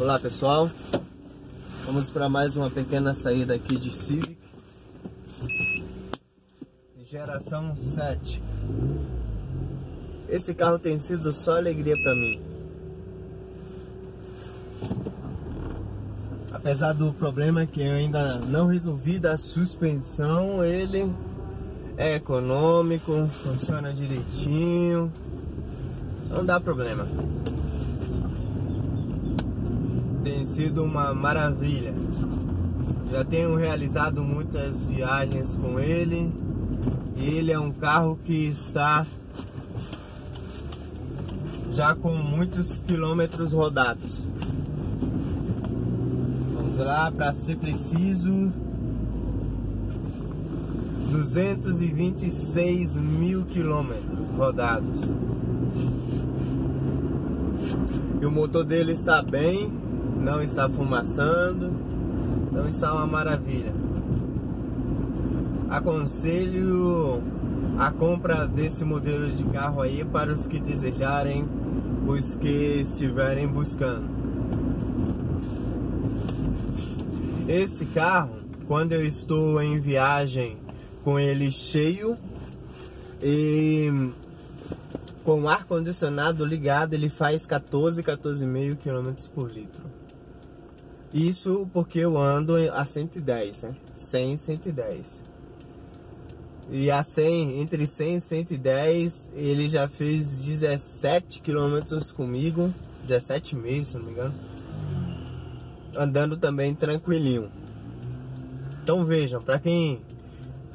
Olá pessoal, vamos para mais uma pequena saída aqui de Civic. Geração 7 Esse carro tem sido só alegria para mim. Apesar do problema que eu ainda não resolvi da suspensão Ele é econômico, funciona direitinho. Não dá problema sido uma maravilha. Já tenho realizado muitas viagens com ele e ele é um carro que está já com muitos quilômetros rodados. Vamos lá, para ser preciso, 226 mil quilômetros rodados. E o motor dele está bem, não está fumaçando, então está uma maravilha. Aconselho a compra desse modelo de carro aí para os que desejarem, os que estiverem buscando. Esse carro, quando eu estou em viagem com ele cheio e com ar condicionado ligado, ele faz 14, 14,5 km por litro. Isso porque eu ando a 110, né? 100 110. E a 100, entre 100 e 110, ele já fez 17 quilômetros comigo, 17,5 se não me engano. Andando também tranquilinho. Então vejam, para quem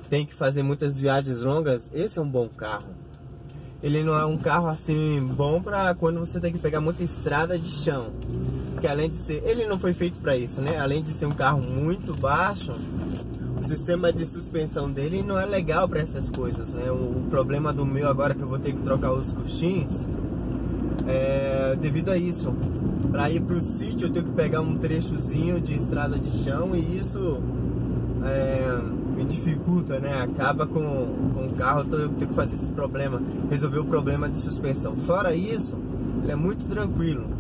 tem que fazer muitas viagens longas, esse é um bom carro. Ele não é um carro assim bom para quando você tem que pegar muita estrada de chão que além de ser, ele não foi feito para isso, né? Além de ser um carro muito baixo, o sistema de suspensão dele não é legal para essas coisas, né? O, problema do meu agora que eu vou ter que trocar os coxins é devido a isso. Para ir para o sítio eu tenho que pegar um trechozinho de estrada de chão e isso é, me dificulta, né? Acaba com, com o carro, eu tenho que fazer esse problema, resolver o problema de suspensão. Fora isso, ele é muito tranquilo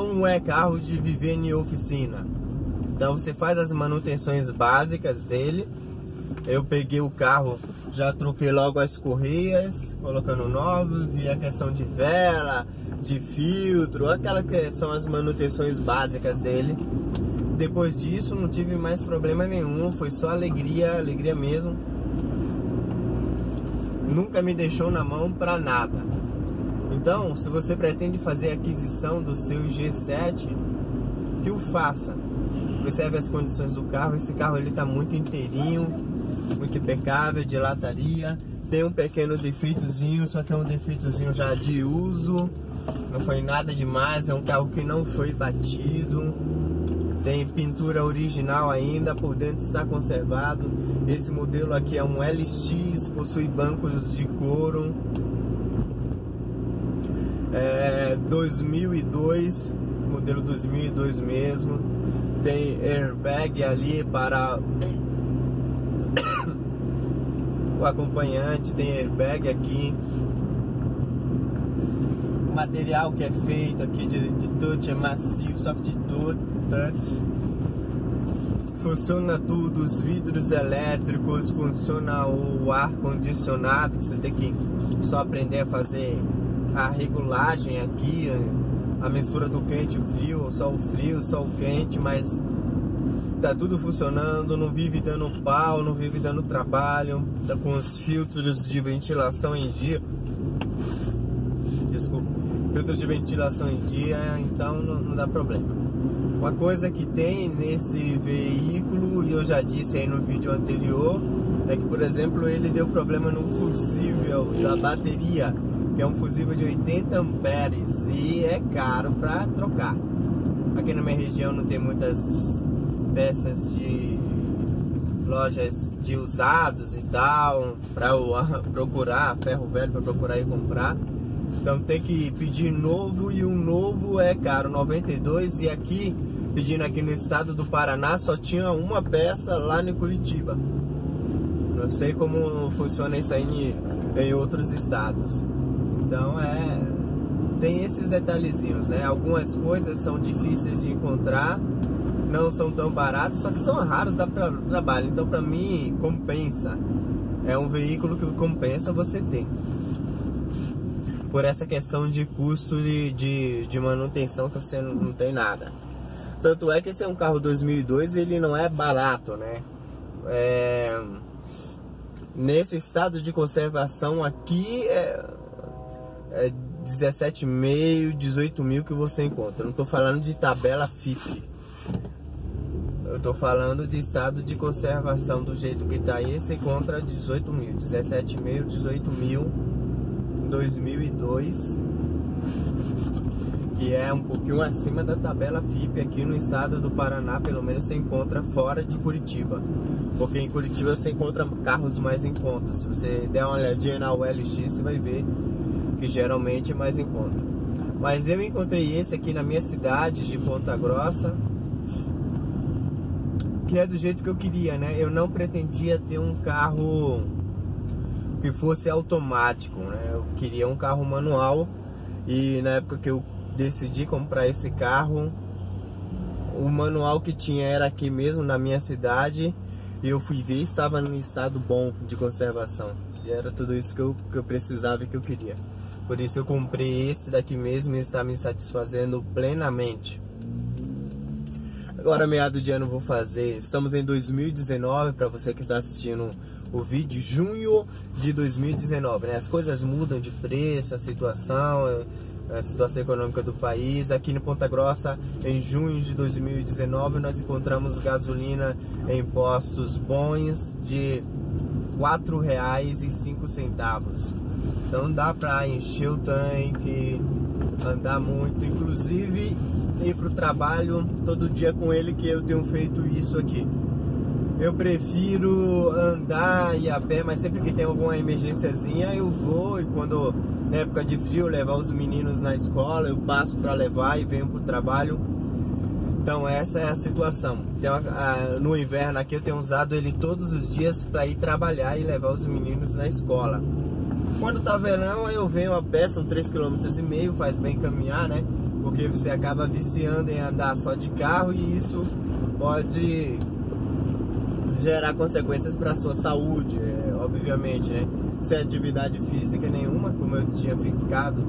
não é carro de viver em oficina. Então você faz as manutenções básicas dele. Eu peguei o carro, já troquei logo as correias, colocando novo, vi a questão de vela, de filtro, aquela que são as manutenções básicas dele. Depois disso não tive mais problema nenhum, foi só alegria, alegria mesmo. Nunca me deixou na mão para nada. Então, se você pretende fazer a aquisição do seu G7, que o faça. Observe as condições do carro. Esse carro ele está muito inteirinho, muito impecável, de lataria. Tem um pequeno defeitozinho, só que é um defeitozinho já de uso. Não foi nada demais, é um carro que não foi batido. Tem pintura original ainda, por dentro está conservado. Esse modelo aqui é um LX, possui bancos de couro é 2002, modelo 2002 mesmo. Tem airbag ali para o acompanhante, tem airbag aqui. O material que é feito aqui de, de touch é macio, soft touch. Funciona tudo, os vidros elétricos, funciona o ar condicionado, que você tem que só aprender a fazer a regulagem aqui, a mistura do quente e frio, só o frio, só o quente, mas tá tudo funcionando, não vive dando pau, não vive dando trabalho, tá com os filtros de ventilação em dia. Desculpa, filtro de ventilação em dia, então não, não dá problema. Uma coisa que tem nesse veículo, e eu já disse aí no vídeo anterior, é que, por exemplo, ele deu problema no fusível da bateria é um fusível de 80 amperes e é caro para trocar. Aqui na minha região não tem muitas peças de lojas de usados e tal para procurar ferro velho para procurar e comprar. Então tem que pedir novo e um novo é caro, 92 e aqui pedindo aqui no estado do Paraná só tinha uma peça lá em Curitiba. Não sei como funciona isso aí em, em outros estados. Então é tem esses detalhezinhos, né? Algumas coisas são difíceis de encontrar, não são tão baratos, só que são raros, dá para trabalho. Então, para mim, compensa. É um veículo que compensa você ter. Por essa questão de custo de, de, de manutenção que você não, não tem nada. Tanto é que esse é um carro 2002 e ele não é barato, né? É... Nesse estado de conservação aqui é, é 17,5, 18 mil que você encontra. Não estou falando de tabela FIP. Eu estou falando de estado de conservação do jeito que está aí. Você encontra 18 mil, 17,5, 18 mil 2002 que é um pouquinho acima da tabela FIP aqui no estado do Paraná, pelo menos você encontra fora de Curitiba. Porque em Curitiba você encontra carros mais em conta. Se você der uma olhadinha na OLX, você vai ver que geralmente é mais em conta. Mas eu encontrei esse aqui na minha cidade de Ponta Grossa, que é do jeito que eu queria, né? Eu não pretendia ter um carro que fosse automático, né? Eu queria um carro manual e na época que eu decidi comprar esse carro. O manual que tinha era aqui mesmo na minha cidade e eu fui ver estava em estado bom de conservação. E era tudo isso que eu, que eu precisava e que eu queria. Por isso eu comprei esse daqui mesmo e está me satisfazendo plenamente. Agora meado de ano vou fazer, estamos em 2019 para você que está assistindo o vídeo, junho de 2019, né? As coisas mudam de preço, a situação, a situação econômica do país. Aqui no Ponta Grossa, em junho de 2019, nós encontramos gasolina em postos bons de R$ 4,05. Então dá para encher o tanque, andar muito, inclusive ir para o trabalho todo dia com ele que eu tenho feito isso aqui. Eu prefiro andar e a pé, mas sempre que tem alguma emergênciazinha eu vou e quando na época de frio levar os meninos na escola, eu passo para levar e venho pro trabalho. Então essa é a situação. Então, no inverno aqui eu tenho usado ele todos os dias para ir trabalhar e levar os meninos na escola. Quando tá verão eu venho a pé, são 3,5 km, faz bem caminhar, né? Porque você acaba viciando em andar só de carro e isso pode gerar consequências para sua saúde, é, obviamente, né? Sem atividade física nenhuma, como eu tinha ficado.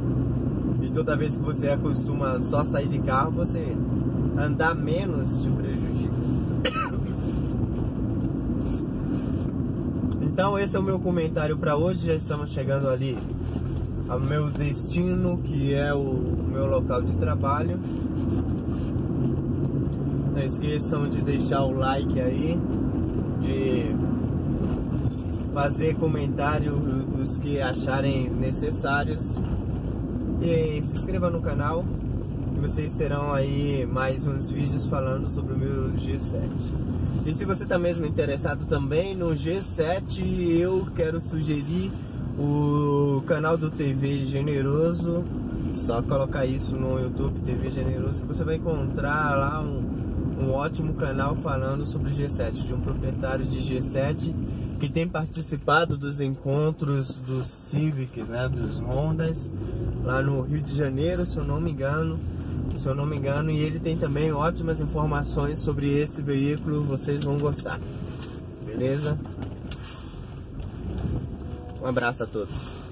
E toda vez que você acostuma só sair de carro, você andar menos te prejudica. Então esse é o meu comentário para hoje. Já estamos chegando ali ao meu destino, que é o meu local de trabalho. Não esqueçam de deixar o like aí de fazer comentários os que acharem necessários e se inscreva no canal vocês terão aí mais uns vídeos falando sobre o meu G7 e se você está mesmo interessado também no G7 eu quero sugerir o canal do TV Generoso. Só colocar isso no YouTube TV Generoso que você vai encontrar lá um um ótimo canal falando sobre G7, de um proprietário de G7 que tem participado dos encontros dos Civics, né, dos Hondas, lá no Rio de Janeiro, se eu não me engano, se eu não me engano, e ele tem também ótimas informações sobre esse veículo, vocês vão gostar. Beleza? Um abraço a todos.